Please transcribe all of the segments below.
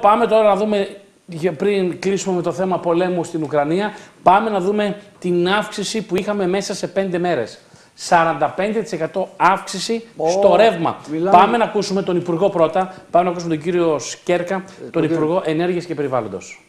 Πάμε τώρα να δούμε, πριν κλείσουμε με το θέμα πολέμου στην Ουκρανία, πάμε να δούμε την αύξηση που είχαμε μέσα σε πέντε μέρες. 45% αύξηση στο ρεύμα. Πάμε να ακούσουμε τον Υπουργό πρώτα. Πάμε να ακούσουμε τον κύριο Σκέρκα, τον Υπουργό Ενέργειας και Περιβάλλοντος.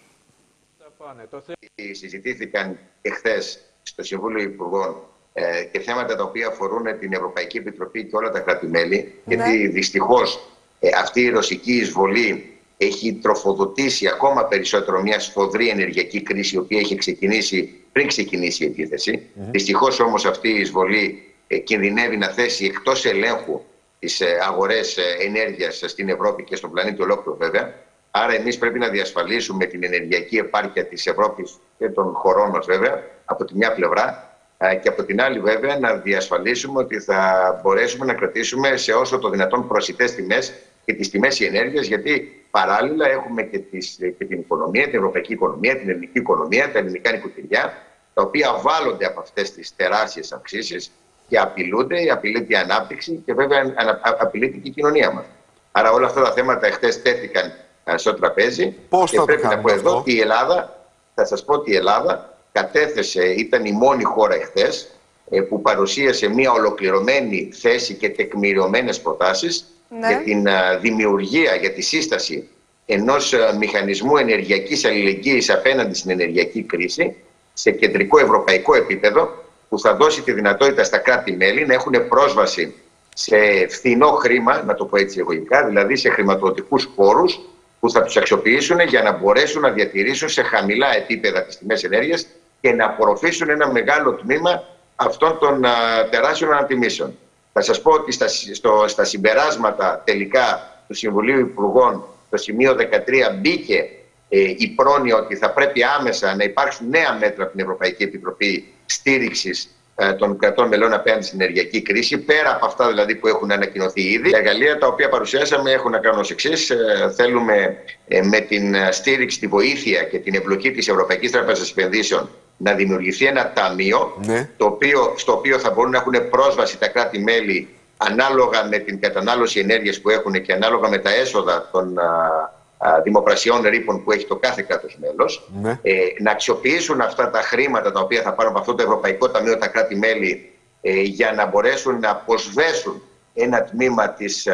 Συζητήθηκαν εχθές στο Συμβούλιο Υπουργών ε, και θέματα τα οποία αφορούν την Ευρωπαϊκή Επιτροπή και όλα τα κράτη-μέλη, ναι. γιατί δυστυχώς ε, αυτή η ρωσική εισβολή έχει τροφοδοτήσει ακόμα περισσότερο μια σφοδρή ενεργειακή κρίση, η οποία έχει ξεκινήσει πριν ξεκινήσει η επίθεση. Mm -hmm. Δυστυχώς όμως αυτή η εισβολή ε, κινδυνεύει να θέσει εκτός ελέγχου τις ε, αγορές ε, ενέργειας στην Ευρώπη και στον πλανήτη ολόκληρο, βέβαια. Άρα, εμείς πρέπει να διασφαλίσουμε την ενεργειακή επάρκεια της Ευρώπης και των χωρών μας, βέβαια, από τη μια πλευρά. Ε, και από την άλλη, βέβαια, να διασφαλίσουμε ότι θα μπορέσουμε να κρατήσουμε σε όσο το δυνατόν προσιτές τιμές και τις τιμές ενέργεια, γιατί παράλληλα έχουμε και, τις, και την οικονομία, την ευρωπαϊκή οικονομία, την ελληνική οικονομία, τα ελληνικά νοικοκυριά, τα οποία βάλλονται από αυτές τις τεράστιες αυξήσεις και απειλούνται, απειλείται η ανάπτυξη και βέβαια απειλείται και η κοινωνία μας. Άρα όλα αυτά τα θέματα εχθές τέθηκαν ε, στο τραπέζι. Πώς θα πρέπει να πω εδώ ότι η Ελλάδα, θα σας πω ότι η Ελλάδα κατέθεσε, ήταν η μόνη χώρα εχθές ε, που παρουσίασε μια ολοκληρωμένη θέση και τεκμηριωμένες προτάσεις ναι. για την δημιουργία, για τη σύσταση ενός μηχανισμού ενεργειακής αλληλεγγύης απέναντι στην ενεργειακή κρίση σε κεντρικό ευρωπαϊκό επίπεδο που θα δώσει τη δυνατότητα στα κράτη-μέλη να έχουν πρόσβαση σε φθηνό χρήμα, να το πω έτσι εγωγικά, δηλαδή σε χρηματοδοτικούς πόρους που θα τους αξιοποιήσουν για να μπορέσουν να διατηρήσουν σε χαμηλά επίπεδα τις τιμές ενέργειας και να απορροφήσουν ένα μεγάλο τμήμα αυτών των τεράστιων ανατιμήσεων. Θα σας πω ότι στα, στο, στα συμπεράσματα τελικά του Συμβουλίου Υπουργών το σημείο 13 μπήκε ε, η πρόνοια ότι θα πρέπει άμεσα να υπάρξουν νέα μέτρα από την Ευρωπαϊκή Επιτροπή στήριξης ε, των κρατών μελών απέναντι στην ενεργειακή κρίση, πέρα από αυτά δηλαδή που έχουν ανακοινωθεί ήδη. Τα εργαλεία τα οποία παρουσιάσαμε έχουν να κάνουν ως εξής. Ε, θέλουμε ε, με την στήριξη, τη βοήθεια και την εμπλοκή της Ευρωπαϊκής Τράπεζας Επενδύσεων να δημιουργηθεί ένα ταμείο ναι. το οποίο, στο οποίο θα μπορούν να έχουν πρόσβαση τα κράτη-μέλη ανάλογα με την κατανάλωση ενέργειας που έχουν και ανάλογα με τα έσοδα των α, δημοπρασιών ρήπων που έχει το κάθε κράτος μέλος, ναι. ε, να αξιοποιήσουν αυτά τα χρήματα τα οποία θα πάρουν από αυτό το Ευρωπαϊκό Ταμείο τα κράτη-μέλη ε, για να μπορέσουν να αποσβέσουν ένα τμήμα της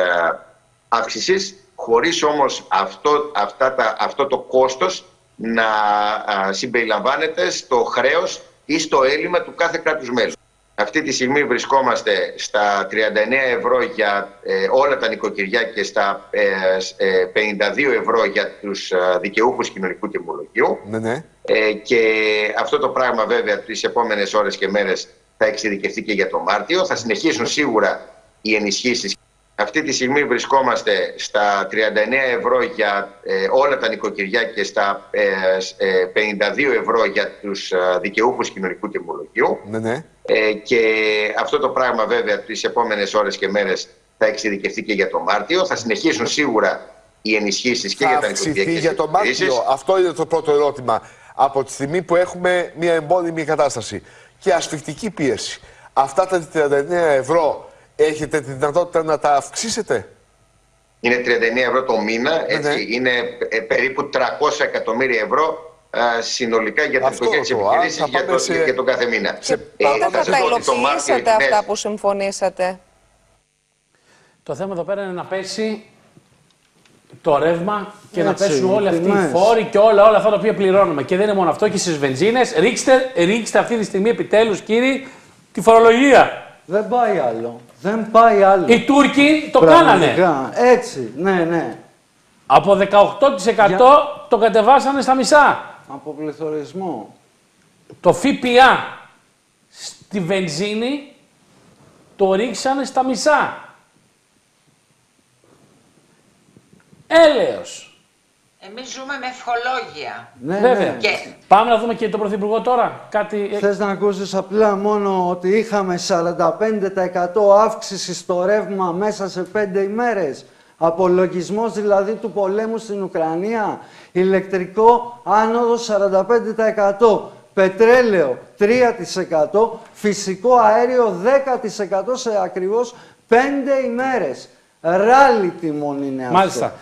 αύξησης, χωρίς όμως αυτό, αυτό το κόστος να συμπεριλαμβάνεται στο χρέος ή στο έλλειμμα του κάθε κράτους μέλους. Αυτή τη στιγμή βρισκόμαστε στα 39 ευρώ για ε, όλα τα νοικοκυριά και στα 52 ε, ε, ευρώ για τους δικαιούχους κοινωνικού τιμολογίου. Ναι, ναι. και αυτό το πράγμα βέβαια τις επόμενες ώρες και μέρες θα εξειδικευτεί και για το Μάρτιο. Θα συνεχίσουν σίγουρα οι ενισχύσεις. Αυτή τη στιγμή βρισκόμαστε στα 39 ευρώ για ε, όλα τα νοικοκυριά και στα 52 ε, ε, ευρώ για τους δικαιούχους κοινωνικού τιμολογίου. Ναι, ναι. και αυτό το πράγμα βέβαια τις επόμενες ώρες και μέρες θα εξειδικευτεί και για το Μάρτιο. Θα συνεχίσουν σίγουρα οι ενισχύσεις και για τα νοικοκυριά για το Μάρτιο. Αυτό είναι το πρώτο ερώτημα. Από τη στιγμή που έχουμε μια εμπόδιμη κατάσταση και ασφιχτική πίεση, αυτά τα 39 ευρώ έχετε τη δυνατότητα να τα αυξήσετε; Είναι 39 ευρώ το μήνα, ναι, έτσι, ναι. είναι ε, περίπου 300 εκατομμύρια ευρώ α, συνολικά για την οικογένεια της επιχειρήση για, το, σε... για τον κάθε μήνα. Σε... Ε, θα, θα τα υλοποιήσετε αυτά που συμφωνήσατε; Το θέμα εδώ πέρα είναι να πέσει το ρεύμα και Έτσι, να πέσουν όλοι αυτοί οι φόροι και όλα, όλα αυτά τα οποία πληρώνουμε. Και δεν είναι μόνο αυτό και στις βενζίνες. Ρίξτε, ρίξτε αυτή τη στιγμή επιτέλους, κύριοι, τη φορολογία. Δεν πάει άλλο. Δεν πάει άλλο. Οι Τούρκοι το κάνανε. Έτσι, ναι, ναι. Από 18% το κατεβάσανε στα μισά. Από πληθωρισμό. Το ΦΠΑ στη βενζίνη το ρίξανε στα μισά. Έλεος. Εμείς ζούμε με ευχολόγια. Ναι, Βέβαια. Και... Πάμε να δούμε και τον Πρωθυπουργό τώρα. Κάτι... Θες να ακούσεις απλά μόνο ότι είχαμε 45% αύξηση στο ρεύμα μέσα σε 5 ημέρες. Απολογισμός δηλαδή του πολέμου στην Ουκρανία. Ηλεκτρικό άνοδο 45%. Πετρέλαιο 3%. Φυσικό αέριο 10% σε ακριβώς 5 ημέρες. Ράλι τιμών είναι αυτό. Μάλιστα.